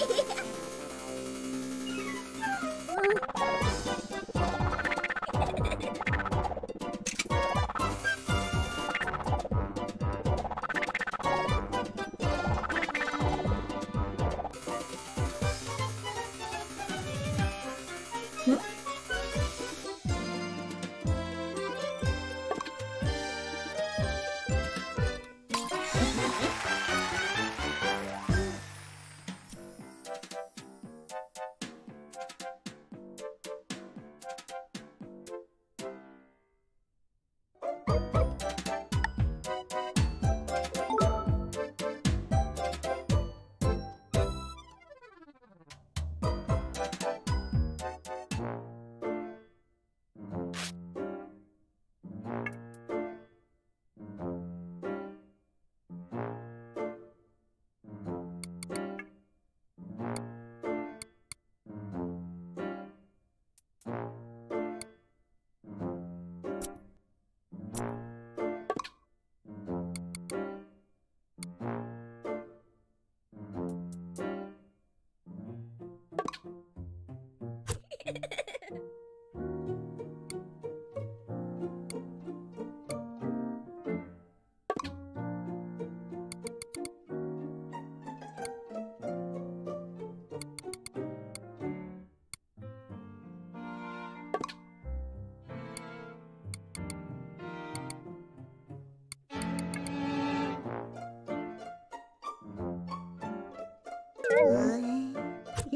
Hehehehe you.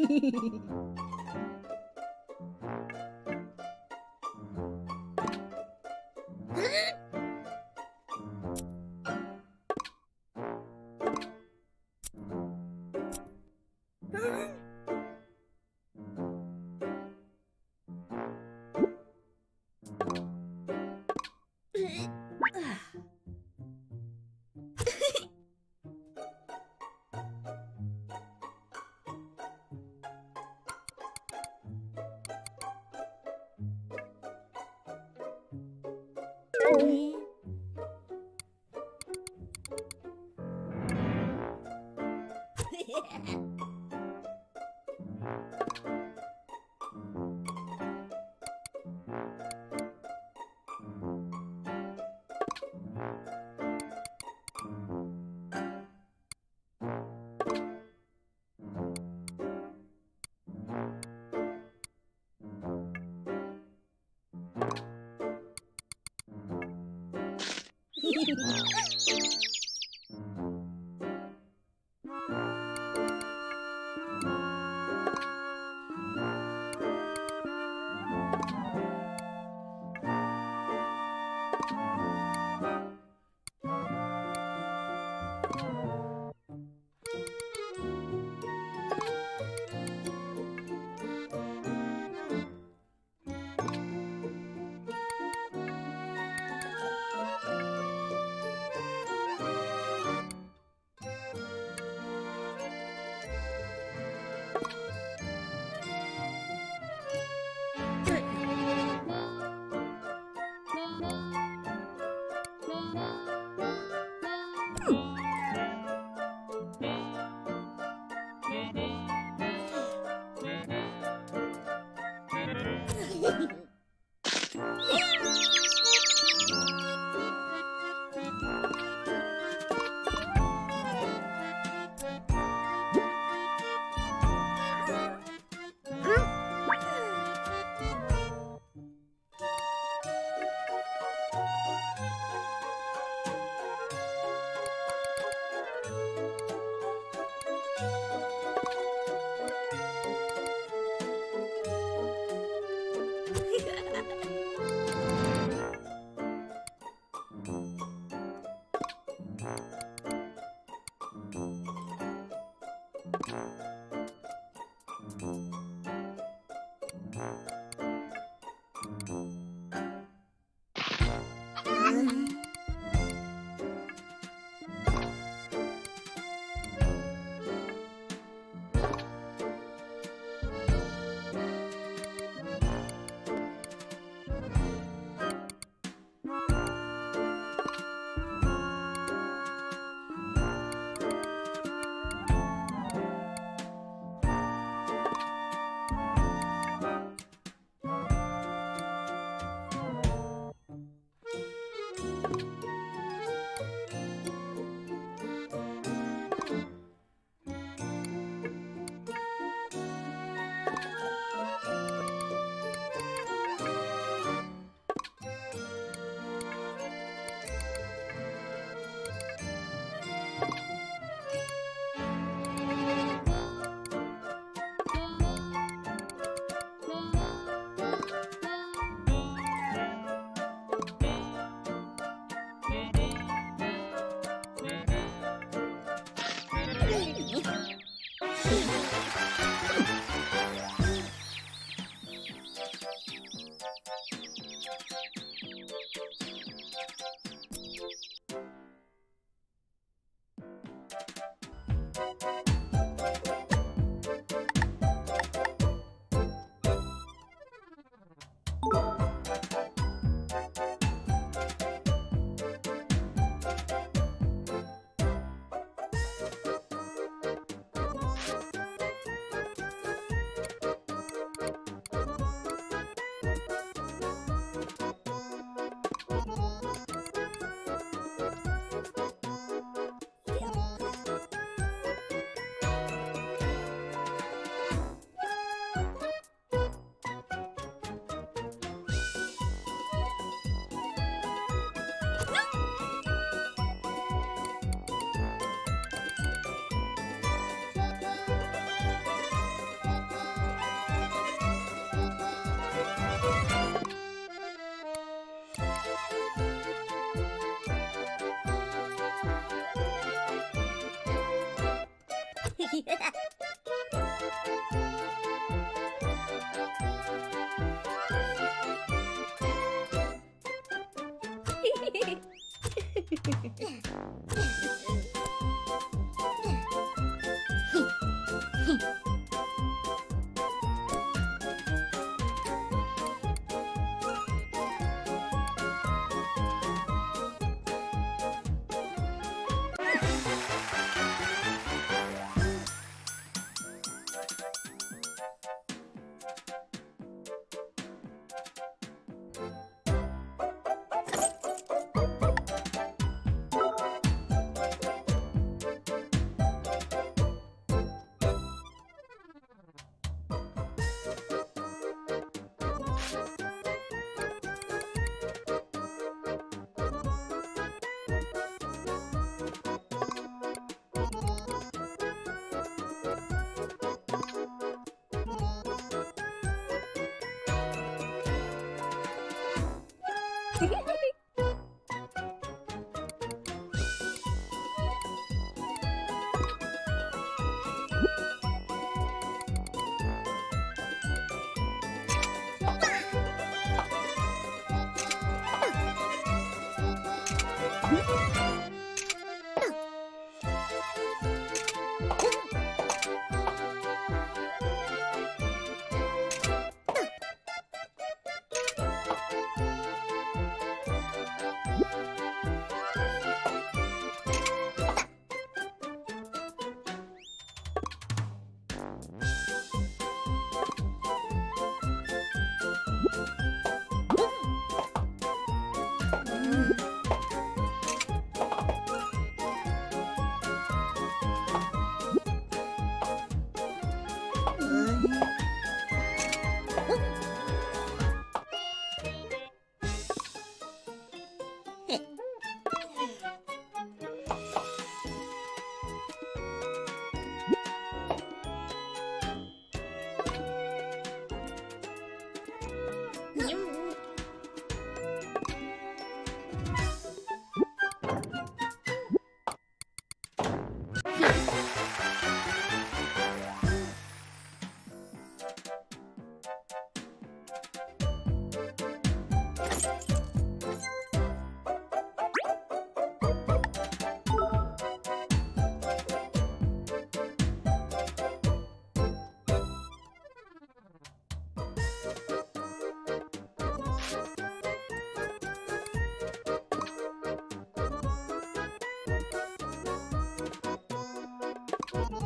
フフフ。yeah. Bye.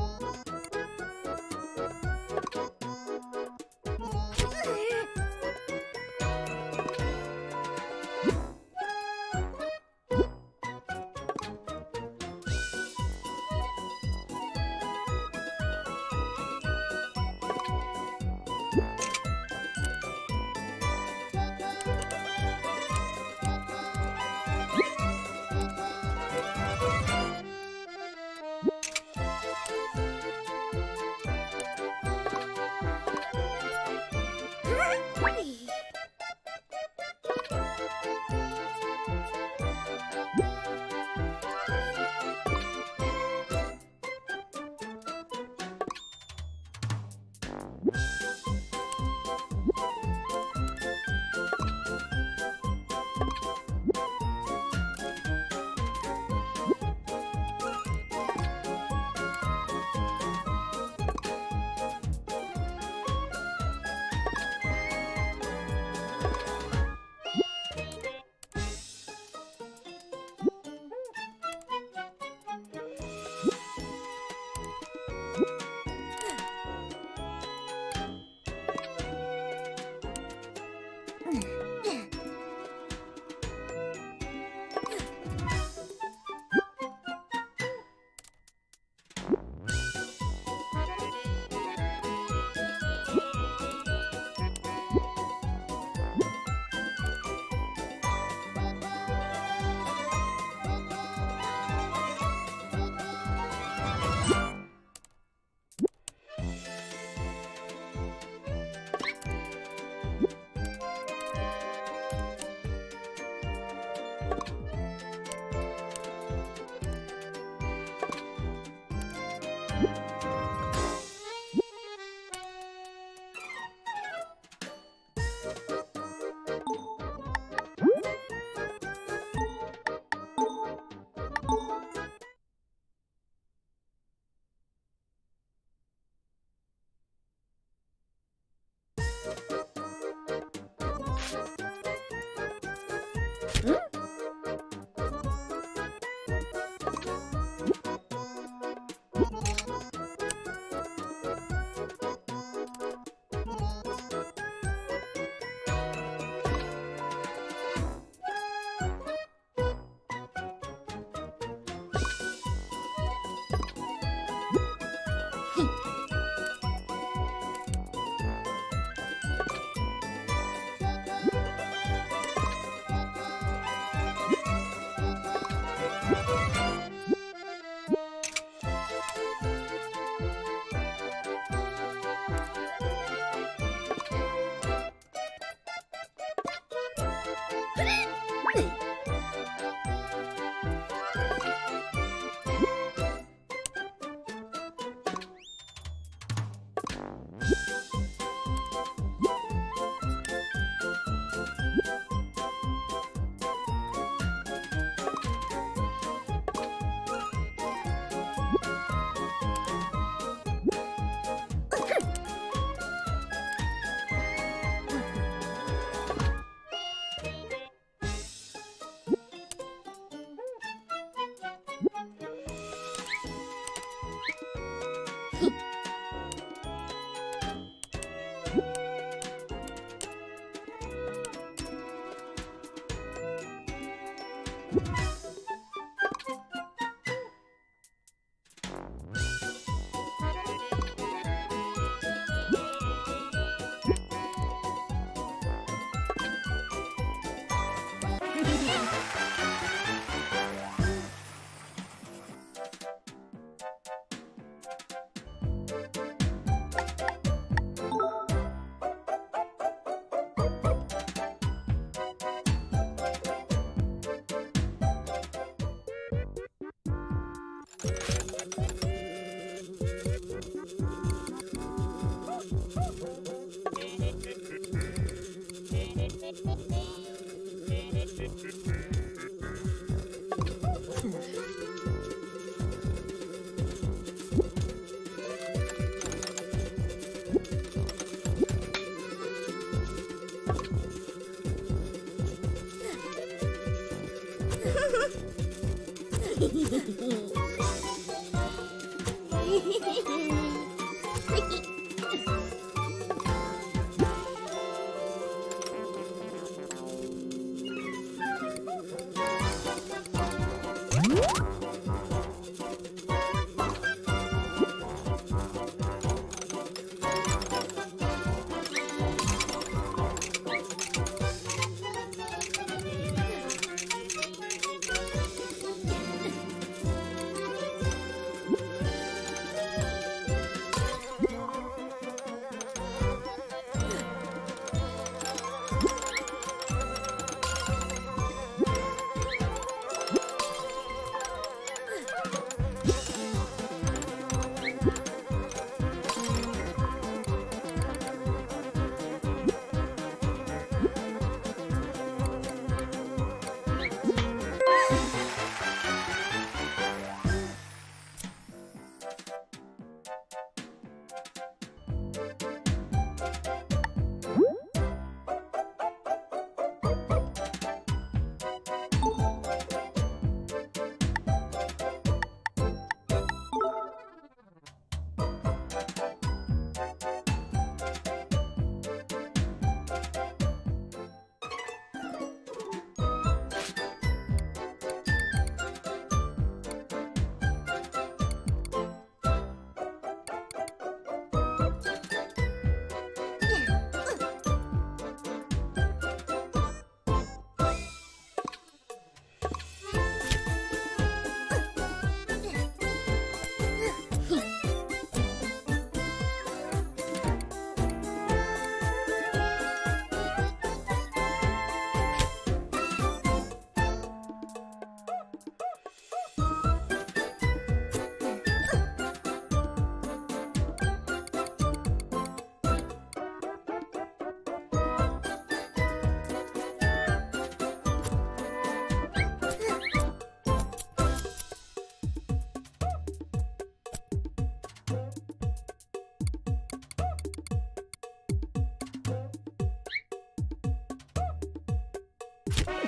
Okay.